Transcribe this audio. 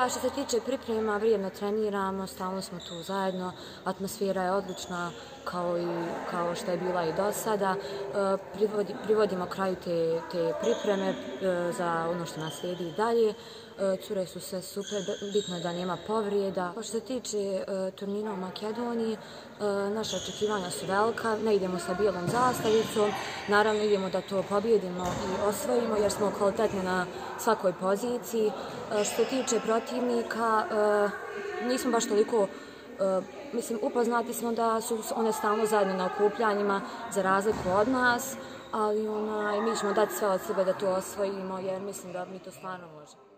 Pa što se tiče priprema, vrijedno treniramo, stalno smo tu zajedno, atmosfera je odlična kao, i, kao što je bila i do sada. E, privodi, privodimo kraju te, te pripreme e, za ono što nas slijedi i dalje. E, cure su sve super, bitno je da nema povrijeda. Pa što se tiče e, turnira u Makedoniji, e, naša očekivanja su velika, ne idemo sa bijelom zastavicom, naravno idemo da to pobjedimo i osvojimo jer smo kvalitetni na svakoj poziciji. E, što se tiče protivnika, eh, nismo baš toliko Uh, mislim, upoznati smo da su one stalno zajedno na okupljanjima za razliku od nas, ali onaj, mi ćemo dati sve od sebe da to osvojimo jer mislim da mi to stvarno možemo.